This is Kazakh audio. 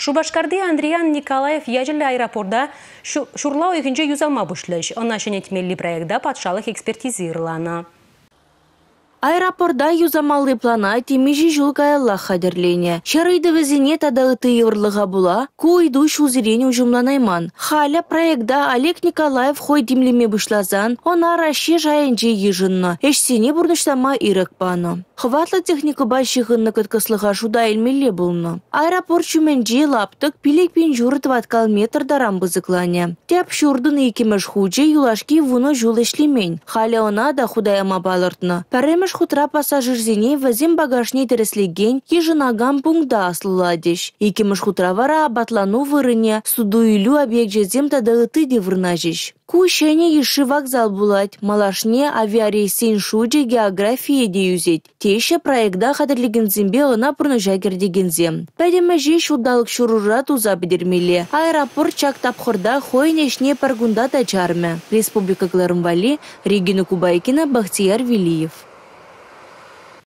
Шубашкарды Андриан Николаев яжілі аэропорда шурлау екінші юзалма бұшлыш. Она шенетмелі проекта патшалық экспертизирлана. Аэропорда юзамаллы плана темежі жыл каялла хадерлене. Шарайды візіне тадалыты еврлыға була, куйду шузирен ужумланайман. Халя проекта Олег Николаев хой демлеме бұшлазан, она раще жайынже ежынны. Эшсене бұрныштама ирек паны. Хватлы техника башығынны кыткыслыға шуда елмеле бұлны. Аэропорт шуменже лаптык пилек пен журы тваткал метр дарам бызыклане. Теп шурдын екемеш хуже юлашки вуны жул эшлемень. Халя она да худаяма балыртны. Пәрремеш Паш хутра пассажирзене вазем багажне тереслеген ежынаган пункта аслыладеш. Икемеш хутра вара батлану вырыне суду илю объект жезем тадалыты девырнажеш. Кушене еші вокзал булать, малашне авиарейсен шуджи география де Теше проектда зимбе она пұрныжа кердегензем. Пәдемі же шудалық шурура туза бідермелі. Аэропорт чак тапхырда хойнешне паргунда тачармы. Республика Гларымвали, Регина Кубайкина, Бахтияр Велиев.